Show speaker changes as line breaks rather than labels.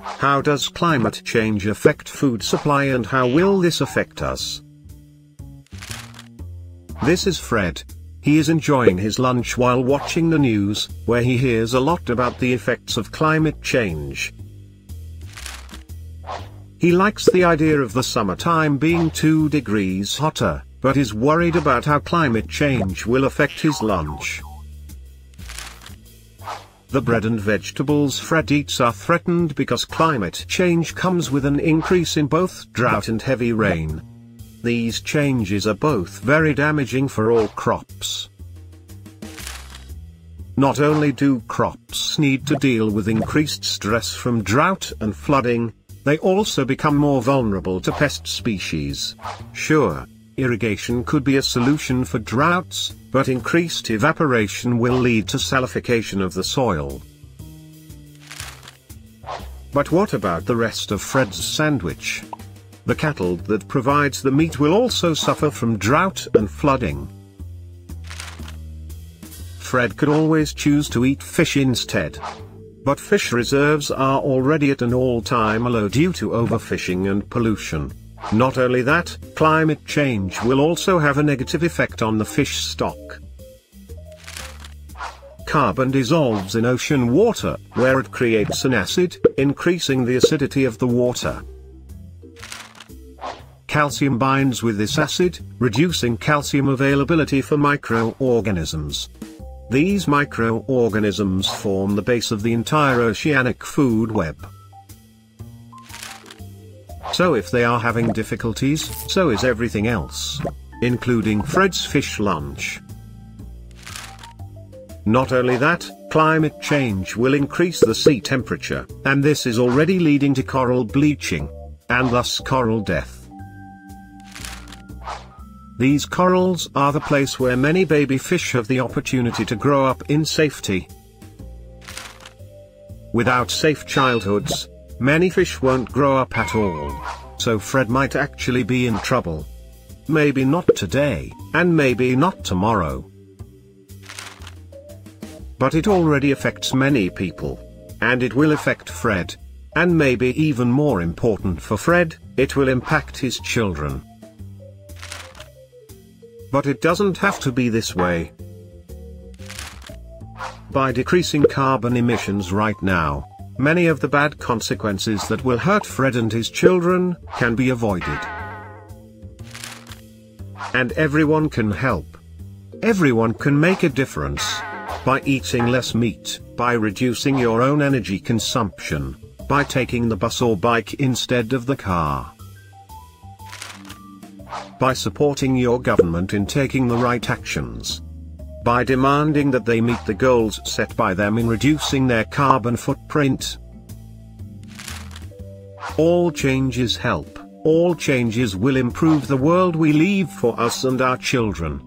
How does climate change affect food supply and how will this affect us? This is Fred. He is enjoying his lunch while watching the news, where he hears a lot about the effects of climate change. He likes the idea of the summertime being 2 degrees hotter, but is worried about how climate change will affect his lunch. The bread and vegetables Fred eats are threatened because climate change comes with an increase in both drought and heavy rain. These changes are both very damaging for all crops. Not only do crops need to deal with increased stress from drought and flooding, they also become more vulnerable to pest species. Sure, irrigation could be a solution for droughts, but increased evaporation will lead to salification of the soil. But what about the rest of Fred's sandwich? The cattle that provides the meat will also suffer from drought and flooding. Fred could always choose to eat fish instead. But fish reserves are already at an all-time low due to overfishing and pollution. Not only that, climate change will also have a negative effect on the fish stock. Carbon dissolves in ocean water, where it creates an acid, increasing the acidity of the water. Calcium binds with this acid, reducing calcium availability for microorganisms. These microorganisms form the base of the entire oceanic food web. So if they are having difficulties, so is everything else. Including Fred's fish lunch. Not only that, climate change will increase the sea temperature, and this is already leading to coral bleaching, and thus coral death. These corals are the place where many baby fish have the opportunity to grow up in safety. Without safe childhoods, many fish won't grow up at all. So Fred might actually be in trouble. Maybe not today, and maybe not tomorrow. But it already affects many people. And it will affect Fred. And maybe even more important for Fred, it will impact his children. But it doesn't have to be this way. By decreasing carbon emissions right now, many of the bad consequences that will hurt Fred and his children, can be avoided. And everyone can help. Everyone can make a difference. By eating less meat, by reducing your own energy consumption, by taking the bus or bike instead of the car by supporting your government in taking the right actions. By demanding that they meet the goals set by them in reducing their carbon footprint. All changes help, all changes will improve the world we leave for us and our children.